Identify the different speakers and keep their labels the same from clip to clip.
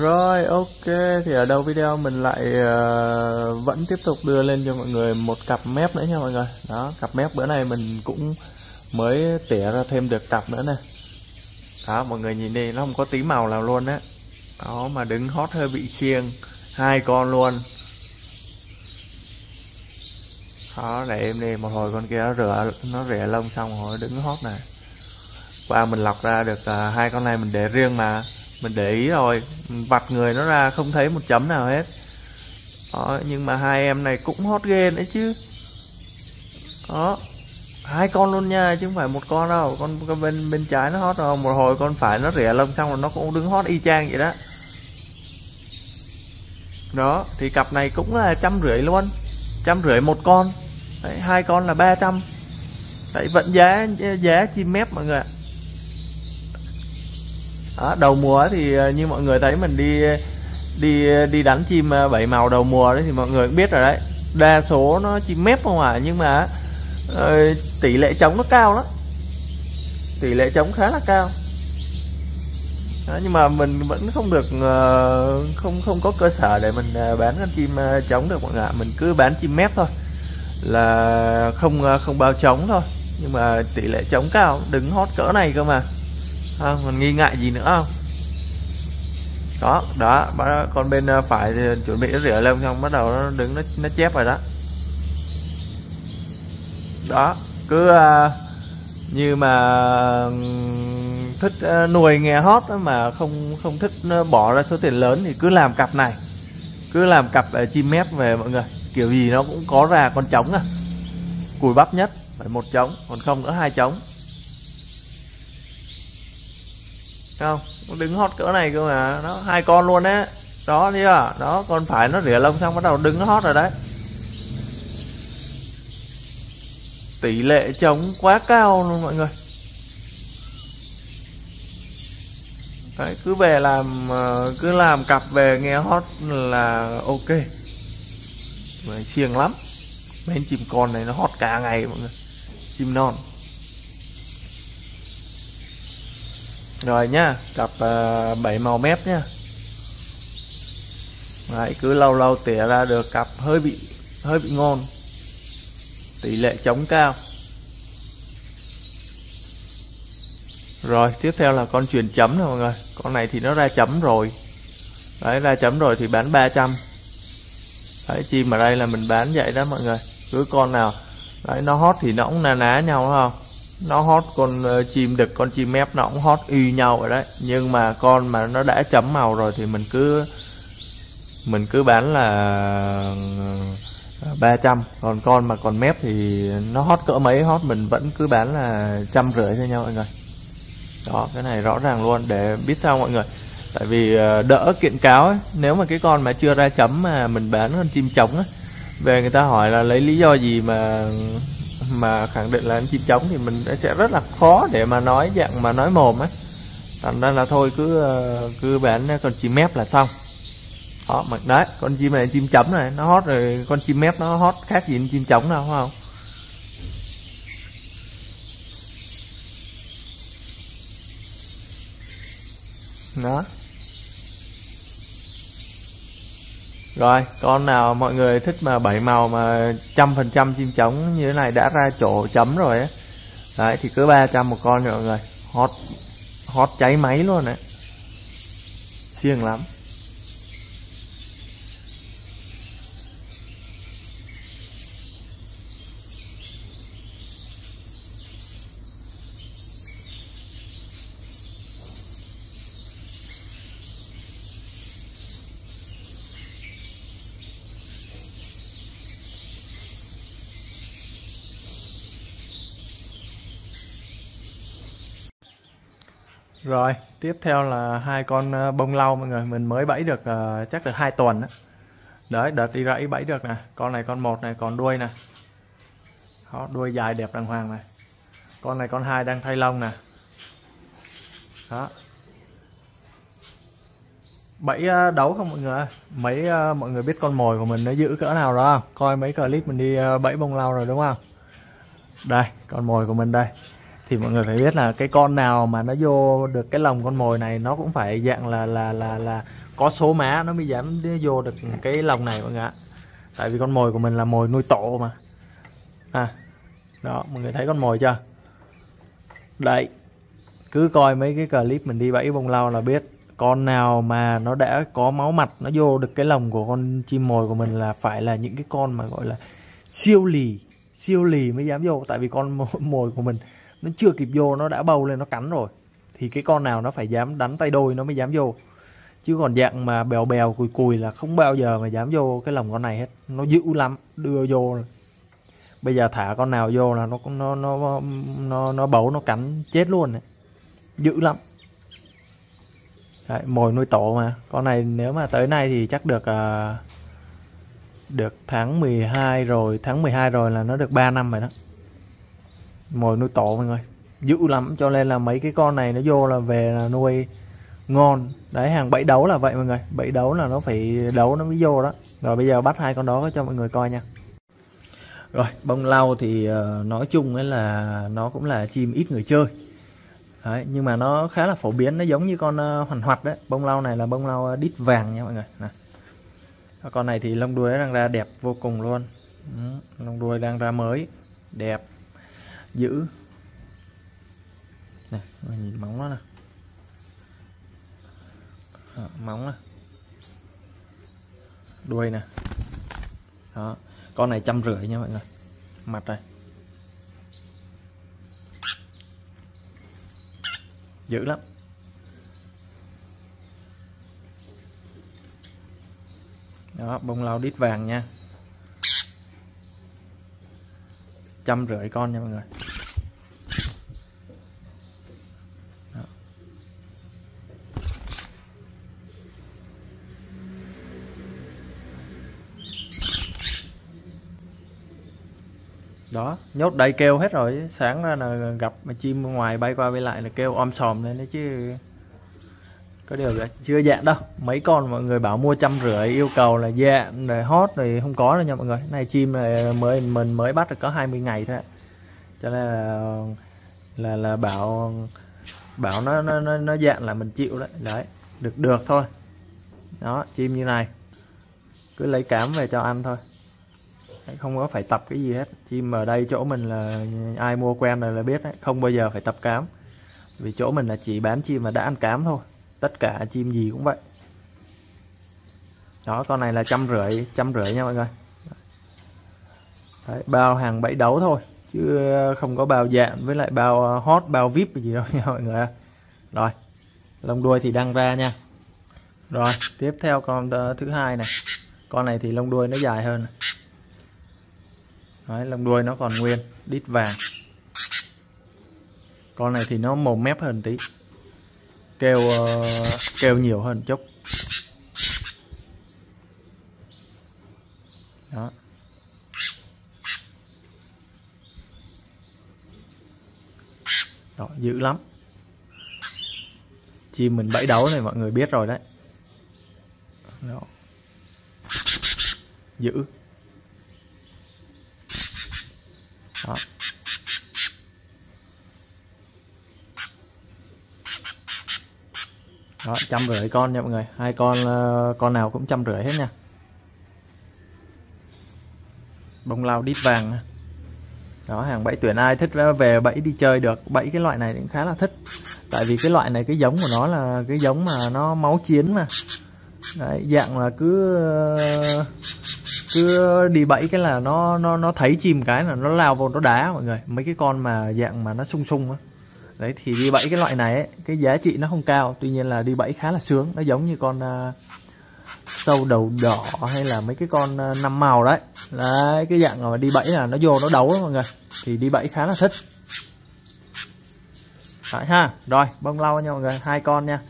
Speaker 1: Rồi ok. Thì ở đầu video mình lại uh, vẫn tiếp tục đưa lên cho mọi người một cặp mép nữa nha mọi người. Đó cặp mép bữa này mình cũng mới tỉa ra thêm được cặp nữa nè. Đó mọi người nhìn đi nó không có tí màu nào luôn á. Đó mà đứng hót hơi bị chiêng. Hai con luôn. Đó để em đi một hồi con kia nó rửa nó rẻ lông xong rồi đứng hót này Qua mình lọc ra được uh, hai con này mình để riêng mà mình để ý rồi. Vặt người nó ra không thấy một chấm nào hết. Đó, nhưng mà hai em này cũng hot ghê đấy chứ. Đó hai con luôn nha chứ không phải một con đâu. Con, con bên bên trái nó hot rồi một hồi con phải nó rỉa lông xong rồi nó cũng đứng hot y chang vậy đó. Đó thì cặp này cũng là trăm rưỡi luôn. Trăm rưỡi một con. Đấy, hai con là ba trăm. Đấy vẫn giá giá chim mép mọi người ạ đó, đầu mùa thì ờ, như mọi người thấy mình đi đi đi đánh chim ờ, bảy màu đầu mùa đấy thì mọi người cũng biết rồi đấy. Đa số nó chim mép không à nhưng mà uh, tỷ lệ trống nó cao lắm. Tỷ lệ trống khá là cao. Đó, nhưng mà mình vẫn không được uh, không không có cơ sở để mình uh, bán con chim uh, trống được mọi người ạ. Mình cứ bán chim mép thôi. Là không uh, không bao trống thôi. Nhưng mà tỷ lệ trống cao đứng hot cỡ này cơ mà à, còn nghi ngại gì nữa không? Đó đó con bên à, phải thì chuẩn bị nó rửa lông xong bắt đầu nó đứng nó, nó chép rồi đó. Đó cứ uh, như mà thích uh, nuôi nghe hót mà không không thích bỏ ra số tiền lớn thì cứ làm cặp này. Cứ làm cặp uh, chim mép về mọi người. Kiểu gì nó cũng có ra con trống à cùi bắp nhất phải một trống còn không nữa hai trống. Không, đứng hót cỡ này cơ mà, nó hai con luôn đấy. Đó, thấy à đó, con phải nó rỉa lông xong bắt đầu đứng hót rồi đấy. Tỷ lệ trống quá cao luôn mọi người. Đấy, cứ về làm ờ, cứ làm cặp về nghe hót là ok. Vậy siêng lắm. Mấy chim con này nó hót cả ngày mọi người. Chim non. Rồi nhá cặp ờ, uh, 7 màu mép nhá. Đấy, cứ lâu lâu tỉa ra được cặp hơi bị hơi bị ngon. Tỷ lệ chống cao. Rồi tiếp theo là con truyền chấm nè mọi người. Con này thì nó ra chấm rồi. Đấy ra chấm rồi thì bán 300 đấy chim ở đây là mình bán vậy đó mọi người. Cứ con nào. Đấy nó hot thì nó cũng na ná nhau đúng không? Nó hot con ờ, chim đực con chim mép nó cũng hot y nhau rồi đấy. Nhưng mà con mà nó đã chấm màu rồi thì mình cứ mình cứ bán là ờ, 300 còn con mà còn mép thì nó hot cỡ mấy hot mình vẫn cứ bán là trăm rưỡi cho nhau mọi người. Đó cái này rõ ràng luôn để biết sao mọi người. Tại vì ờ, đỡ kiện cáo ấy. nếu mà cái con mà chưa ra chấm mà mình bán con chim trống ấy, về người ta hỏi là lấy lý do gì mà mà khẳng định là anh chim trống thì mình sẽ rất là khó để mà nói dạng mà nói mồm ấy thành ra là thôi cứ ờ, cứ bán con chim mép là xong. Đó, mà đấy, con chim này chim chấm này, nó hot rồi, con chim mép nó hot khác gì chim trống đâu không? Đó. Rồi, con nào mọi người thích mà bảy màu mà trăm phần trăm chim trống như thế này đã ra chỗ chấm rồi ấy. Đấy thì cứ 300 một con nha mọi người. Hot hot cháy máy luôn đấy. Siêng lắm. Rồi, tiếp theo là hai con ờ, bông lau mọi người, mình mới bẫy được uh, chắc được hai tuần đó. Đấy, đợt đi rẫy bẫy được nè. Con này con một này còn đuôi nè. Đó, đuôi dài đẹp đàng hoàng này. Con này con hai đang thay lông nè. Đó. Bẫy uh, đấu không mọi người? Mấy uh, mọi người biết con mồi của mình nó giữ cỡ nào đó không? Coi mấy clip mình đi uh, bẫy bông lau rồi đúng không? Đây, con mồi của mình đây thì mọi người phải biết là cái con nào mà nó vô được cái lồng con mồi này, nó cũng phải dạng là là là là có số má, nó mới dám vô được cái lồng này mọi người ạ. Tại vì con mồi của mình là mồi nuôi tổ mà. À đó, mọi người thấy con mồi chưa? Đấy, cứ coi mấy cái clip mình đi bẫy bông lau là biết con nào mà nó đã có máu mặt, nó vô được cái lồng của con chim mồi của mình là phải là những cái con mà gọi là siêu lì siêu lì mới dám vô. Tại vì con mồi của mình nó chưa kịp vô nó đã bầu lên nó cắn rồi. Thì cái con nào nó phải dám đánh tay đôi nó mới dám vô. Chứ còn dạng mà bèo bèo cùi cùi là không bao giờ mà dám vô cái lồng con này hết. Nó dữ lắm đưa vô bây giờ thả con nào vô là nó nó nó nó nó bấu nó cắn chết luôn đấy. Dữ lắm. Đấy, mồi nuôi tổ mà. Con này nếu mà tới nay thì chắc được uh, được tháng 12 rồi. Tháng 12 rồi là nó được 3 năm rồi đó mồi nuôi tổ mọi người. Dữ lắm cho nên là mấy cái con này nó vô là về là nuôi ngon. Đấy hàng bẫy đấu là vậy mọi người. Bẫy đấu là nó phải đấu nó mới vô đó. Rồi bây giờ bắt hai con đó cho mọi người coi nha. Rồi bông lau thì ờ, nói chung ấy là nó cũng là chim ít người chơi. Đấy, nhưng mà nó khá là phổ biến nó giống như con ờ, hoàn hoạt đấy. Bông lau này là bông lau ờ, đít vàng nha mọi người. Này. con này thì lông đuôi đang ra đẹp vô cùng luôn. Ừ, lông đuôi đang ra mới đẹp giữ. Này nhìn móng nó nè. Đó, móng nè. Đuôi nè. Đó con này trăm rưỡi nha mọi người. Mặt đây dữ lắm. Đó bông lau đít vàng nha. Trăm rưỡi con nha mọi người. Đó. Nhốt đầy kêu hết rồi, sáng ra là gặp mà chim ngoài bay qua bay lại là kêu om sòm lên đấy chứ có điều là chưa dạng đâu. Mấy con mọi người bảo mua trăm rưỡi yêu cầu là dạng rồi hot rồi không có đâu nha mọi người. Này chim này mới mình mới bắt được có 20 ngày thôi. Cho nên là là là bảo bảo nó nó nó, nó dạng là mình chịu đấy. Đấy được được thôi. Đó chim như này. Cứ lấy cám về cho ăn thôi. Không có phải tập cái gì hết. Chim ở đây chỗ mình là ai mua quen rồi là biết đấy. Không bao giờ phải tập cám. Vì chỗ mình là chỉ bán chim mà đã ăn cám thôi tất cả chim gì cũng vậy. Đó con này là trăm rưỡi trăm rưỡi nha mọi người. Đấy, bao hàng bẫy đấu thôi chứ không có bao dạng với lại bao ờ, hot bao vip gì đâu nha mọi người rồi lông đuôi thì đang ra nha. Rồi tiếp theo con ờ, thứ hai này. Con này thì lông đuôi nó dài hơn. Đấy, lông đuôi nó còn nguyên đít vàng. Con này thì nó màu mép hơn tí kêu uh, kêu nhiều hơn chút. Đó. Đó dữ lắm. Chim mình bẫy đấu này mọi người biết rồi đấy. Đó. dữ. Đó. Đó trăm rưỡi con nha mọi người. Hai con ờ, con nào cũng trăm rưỡi hết nha. Bông lau đít vàng đó hàng bẫy tuyển ai thích về bẫy đi chơi được. Bẫy cái loại này cũng khá là thích. Tại vì cái loại này cái giống của nó là cái giống mà nó máu chiến mà. Đấy, dạng là cứ cứ đi bẫy cái là nó nó nó thấy chim cái là nó lao vào nó đá mọi người. Mấy cái con mà dạng mà nó sung sung á đấy thì đi bẫy cái loại này ấy, cái giá trị nó không cao. Tuy nhiên là đi bẫy khá là sướng. Nó giống như con uh, sâu đầu đỏ hay là mấy cái con uh, năm màu đấy. Đấy cái dạng mà đi bẫy là nó vô nó đấu đó mọi người. Thì đi bẫy khá là thích. Đấy ha. Rồi bông lau nha mọi người. Hai con nha.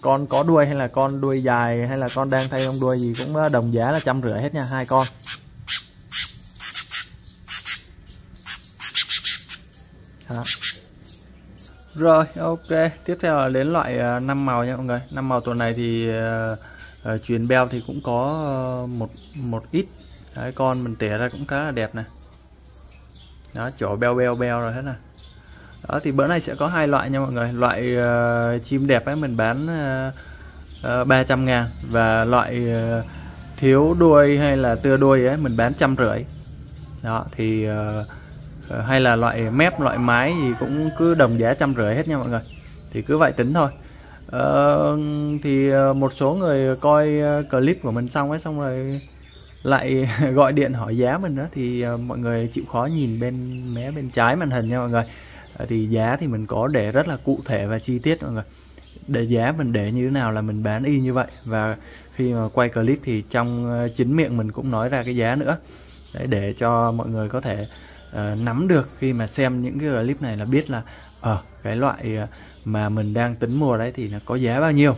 Speaker 1: Con có đuôi hay là con đuôi dài hay là con đang thay lông đuôi gì cũng à, đồng giá là trăm rưỡi hết nha hai con. Đó rồi ok. Tiếp theo là đến loại ờ, năm màu nha mọi người. Năm màu tuần này thì uh, uh, truyền beo thì cũng có uh, một một ít. Đấy, con mình tỉa ra cũng khá là đẹp này đó chỗ beo beo beo rồi hết nè. đó thì bữa nay sẽ có hai loại nha mọi người. Loại uh, chim đẹp ấy mình bán uh,
Speaker 2: uh, 300 ngàn. Và loại uh, thiếu đuôi hay là tưa đuôi ấy mình bán trăm rưỡi. Đó thì uh, Ờ, hay là loại mép loại mái gì cũng cứ đồng giá trăm rưỡi hết nha mọi người. Thì cứ vậy tính thôi. Ờ, thì ờ, một số người coi ờ, clip của mình xong ấy xong rồi lại gọi điện hỏi giá mình đó thì mọi người chịu khó nhìn bên mé bên trái màn hình nha mọi người. Thì giá thì mình có để rất là cụ thể và chi tiết mọi người. Để giá mình để như thế nào là mình bán y như vậy. Và khi mà quay clip thì trong chính miệng mình cũng nói ra cái giá nữa. Để cho mọi người có thể uh, nắm được khi mà xem những cái clip này là biết là ở uh, cái loại uh, mà mình đang tính mua đấy thì nó có giá bao nhiêu.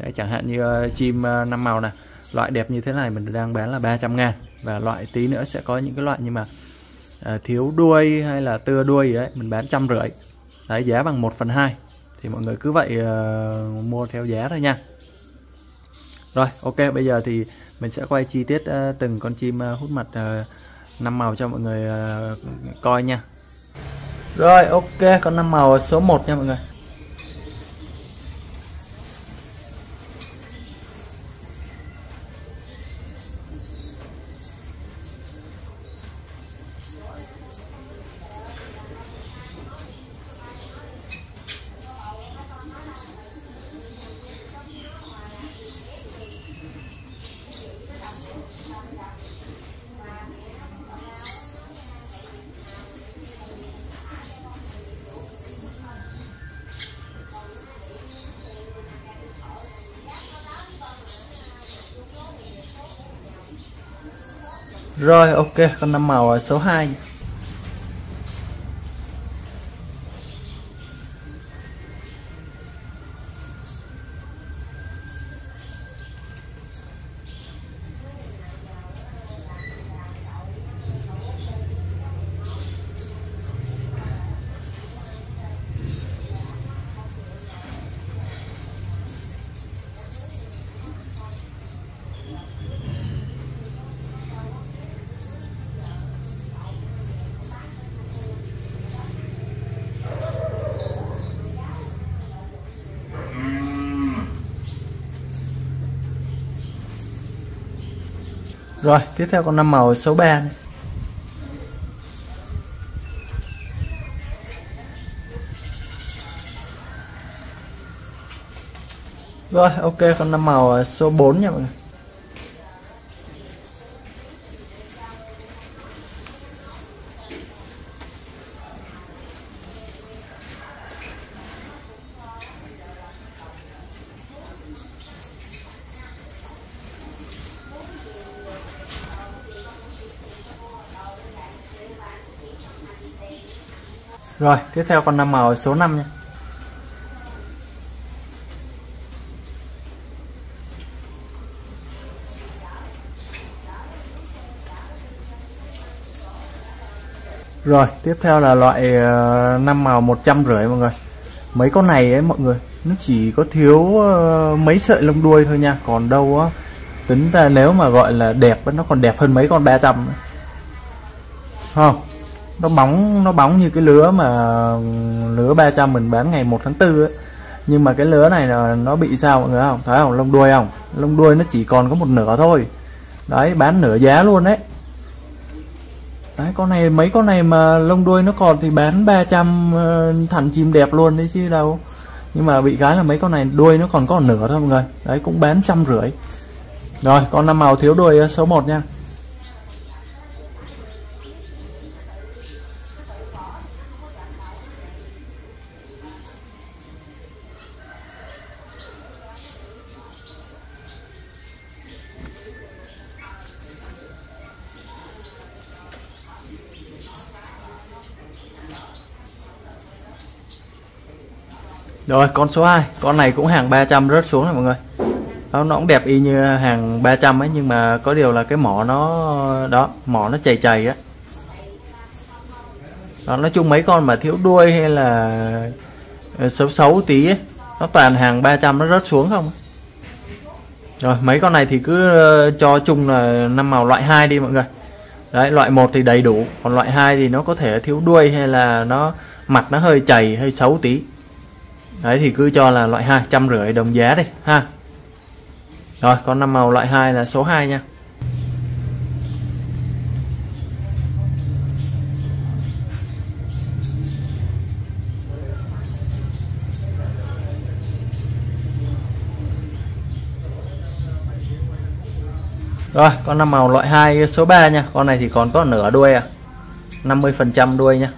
Speaker 2: Đấy, chẳng hạn như uh, chim uh, năm màu này loại đẹp như thế này mình đang bán là 300 ngàn và loại tí nữa sẽ có những cái loại như mà uh, thiếu đuôi hay là tưa đuôi gì đấy mình bán trăm rưỡi. Đấy giá bằng 1 phần 2 thì mọi người cứ vậy uh, mua theo giá thôi nha. Rồi ok bây giờ thì mình sẽ quay chi tiết uh, từng con chim uh, hút mặt uh, năm màu cho mọi người ờ, coi nha.
Speaker 1: Rồi, ok, con năm màu số 1 nha mọi người. Rồi ok, con năm màu số 2 Rồi, tiếp theo con năm màu số 3 này. Rồi, ok, con năm màu số 4 nha mọi người. Rồi, tiếp theo con năm màu số 5 nha. Rồi, tiếp theo là loại ờ, năm màu một trăm rưỡi mọi người. Mấy con này ấy mọi người, nó chỉ có thiếu ờ, mấy sợi lông đuôi thôi nha, còn đâu á tính ra nếu mà gọi là đẹp nó còn đẹp hơn mấy con 300 nữa. Không? Nó bóng nó bóng như cái lứa mà ừ, lứa 300 mình bán ngày 1 tháng 4 ấy. nhưng mà cái lứa này là nó bị sao mọi người không? Thấy không? Lông đuôi không? Lông đuôi nó chỉ còn có một nửa thôi. Đấy bán nửa giá luôn đấy. Đấy con này mấy con này mà lông đuôi nó còn thì bán 300 uh, ừ, thằng chim đẹp luôn đấy chứ đâu. Nhưng mà bị cái là mấy con này đuôi nó còn có một nửa thôi mọi người. Đấy cũng bán trăm rưỡi. Rồi con năm màu thiếu đuôi số 1 nha. Rồi con số 2 Con này cũng hàng 300 rớt xuống này mọi người. Đó, Nó cũng đẹp y như hàng 300 ấy Nhưng mà có điều là cái mỏ nó Đó mỏ nó chày chày á. Đó, Nói chung mấy con mà thiếu đuôi hay là ờ, Xấu xấu tí ấy Nó toàn hàng 300 nó rớt xuống không? Rồi mấy con này thì cứ ờ, cho chung là năm màu loại 2 đi mọi người. Đấy loại 1 thì đầy đủ Còn loại 2 thì nó có thể thiếu đuôi hay là nó mặt nó hơi chảy hơi xấu tí đấy thì cứ cho là loại hai trăm rưỡi đồng giá đi ha rồi con năm màu loại 2 là số 2 nha Rồi, con năm màu loại 2 số 3 nha. Con này thì còn có nửa đuôi à. 50% đuôi nha.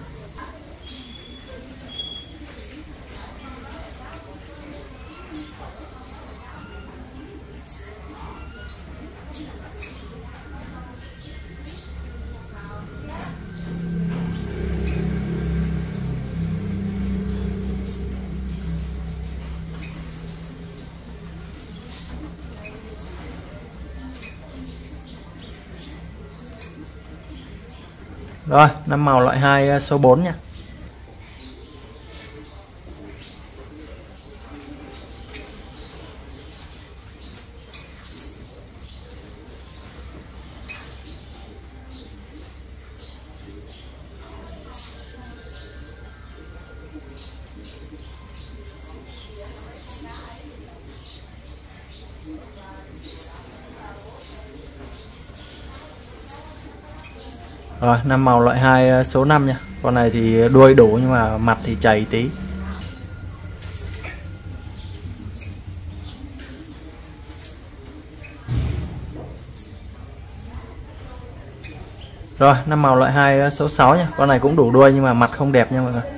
Speaker 1: Rồi, năm màu loại 2 ờ, số 4 nha. Rồi, năm màu loại 2 ờ, số 5 nha. Con này thì đuôi đủ nhưng mà mặt thì chảy tí. Rồi, năm màu loại 2 ờ, số 6 nha. Con này cũng đủ đuôi nhưng mà mặt không đẹp nha mọi người.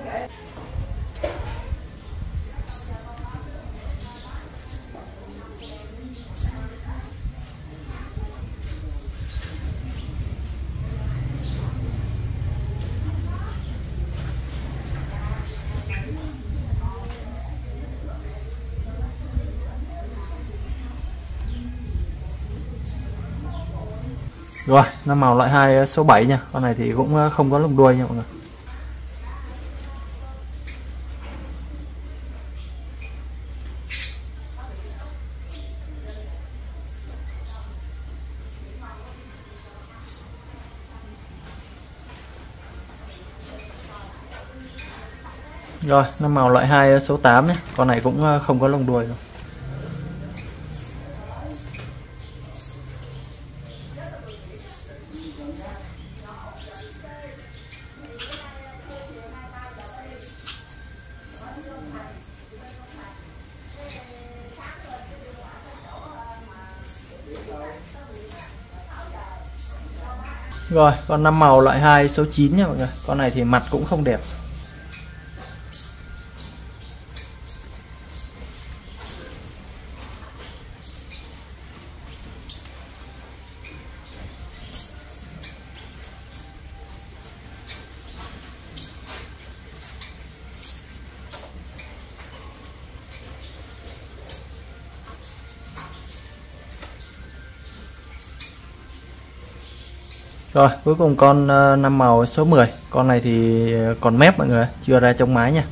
Speaker 1: Rồi, năm màu loại 2 ờ, số 7 nha. Con này thì cũng ờ, không có lông đuôi nha mọi người. Rồi, năm màu loại 2 ờ, số 8 nhé. Con này cũng không có lông đuôi rồi. Rồi, con năm màu loại 2 số 9 nha mọi người. Con này thì mặt cũng không đẹp. Rồi, cuối cùng con ờ, năm màu số 10 Con này thì ờ, còn mép mọi người Chưa ra trong mái nha.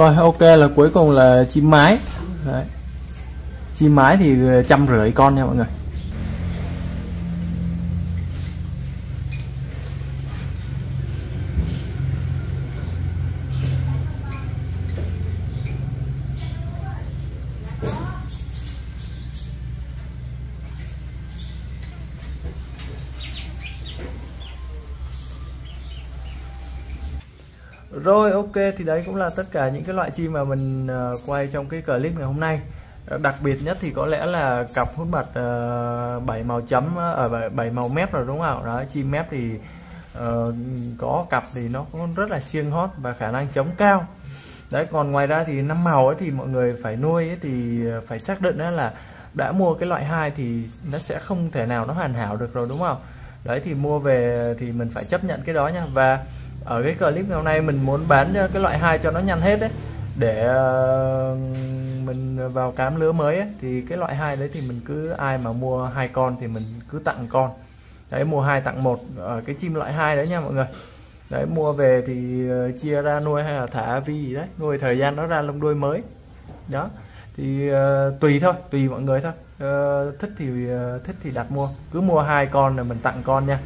Speaker 1: Rồi, ok, là cuối cùng là chim mái Đấy. Chim mái thì ờ, trăm rưỡi con nha mọi người Rồi ok thì đấy cũng là tất cả những cái loại chim mà mình uh, quay trong cái clip ngày hôm nay. Ờ, đặc biệt nhất thì có lẽ là cặp hút mật uh, 7 màu chấm ở uh, 7 màu mép rồi đúng không đó chim mép thì uh, có cặp thì nó cũng rất là siêng hót và khả năng chống cao. Đấy còn ngoài ra thì năm màu ấy thì mọi người phải nuôi ấy thì phải xác định là đã mua cái loại hai thì nó sẽ không thể nào nó hoàn hảo được rồi đúng không? Đấy thì mua về thì mình phải chấp nhận cái đó nha. Và ở cái clip ngày hôm nay mình muốn bán cho cái loại hai cho nó nhanh hết đấy để ờ, mình vào cám lứa mới ấy, thì cái loại hai đấy thì mình cứ ai mà mua hai con thì mình cứ tặng con. Đấy mua hai tặng một ở cái chim loại hai đấy nha mọi người. Đấy mua về thì ờ, chia ra nuôi hay là thả vi gì đấy nuôi thời gian nó ra lông đuôi mới. Đó thì uh, tùy thôi tùy mọi người thôi. Uh, thích thì uh, thích thì đặt mua. Cứ mua hai con là mình tặng con nha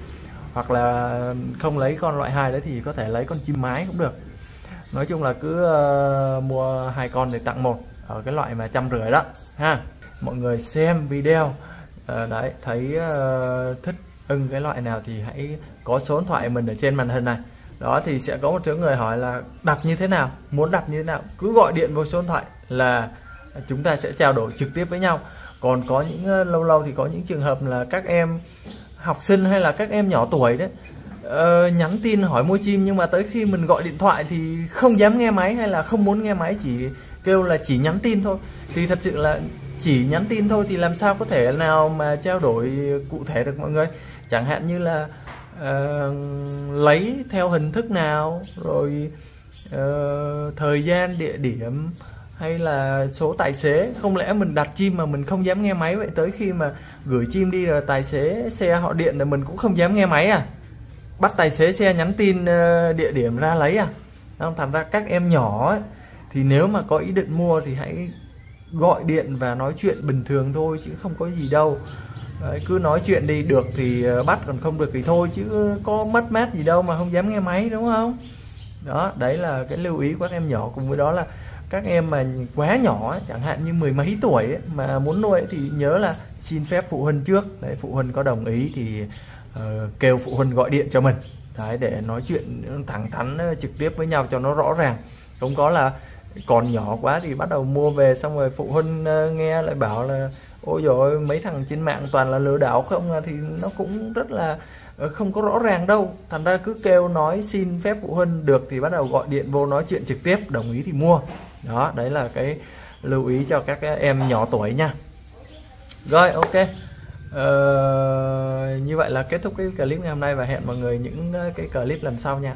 Speaker 1: hoặc là không lấy con loại hai đấy thì có thể lấy con chim mái cũng được. Nói chung là cứ uh, mua hai con để tặng một ở cái loại mà trăm rưỡi đó ha. Mọi người xem video uh, đấy thấy uh, thích ưng cái loại nào thì hãy có số điện thoại mình ở trên màn hình này. Đó thì sẽ có một số người hỏi là đặt như thế nào muốn đặt như thế nào cứ gọi điện vào số điện thoại là chúng ta sẽ trao đổi trực tiếp với nhau. Còn có những uh, lâu lâu thì có những trường hợp là các em học sinh hay là các em nhỏ tuổi đấy uh, nhắn tin hỏi mua chim nhưng mà tới khi mình gọi điện thoại thì không dám nghe máy hay là không muốn nghe máy chỉ kêu là chỉ nhắn tin thôi. Thì thật sự là chỉ nhắn tin thôi thì làm sao có thể nào mà trao đổi cụ thể được mọi người? Chẳng hạn như là uh, lấy theo hình thức nào rồi uh, thời gian địa điểm hay là số tài xế. Không lẽ mình đặt chim mà mình không dám nghe máy? Vậy tới khi mà gửi chim đi rồi tài xế xe họ điện là mình cũng không dám nghe máy à. Bắt tài xế xe nhắn tin ờ, địa điểm ra lấy à. Không thành ra các em nhỏ ấy, thì nếu mà có ý định mua thì hãy gọi điện và nói chuyện bình thường thôi chứ không có gì đâu. Đấy, cứ nói chuyện đi được thì ờ, bắt còn không được thì thôi chứ có mất mát gì đâu mà không dám nghe máy đúng không? Đó đấy là cái lưu ý của các em nhỏ. Cùng với đó là các em mà quá nhỏ chẳng hạn như mười mấy tuổi ấy, mà muốn nuôi thì nhớ là xin phép phụ huynh trước. Đấy phụ huynh có đồng ý thì uh, kêu phụ huynh gọi điện cho mình. Đấy để nói chuyện thẳng thắn ờ, trực tiếp với nhau cho nó rõ ràng. Không có là còn nhỏ quá thì bắt đầu mua về xong rồi phụ huynh ờ, nghe lại bảo là ôi rồi mấy thằng trên mạng toàn là lừa đảo không à? thì nó cũng rất là không có rõ ràng đâu. Thành ra cứ kêu nói xin phép phụ huynh được thì bắt đầu gọi điện vô nói chuyện trực tiếp đồng ý thì mua. Đó đấy là cái lưu ý cho các em nhỏ tuổi nha rồi ok. Ờ, như vậy là kết thúc cái clip ngày hôm nay và hẹn mọi người những ờ, cái clip lần sau nha.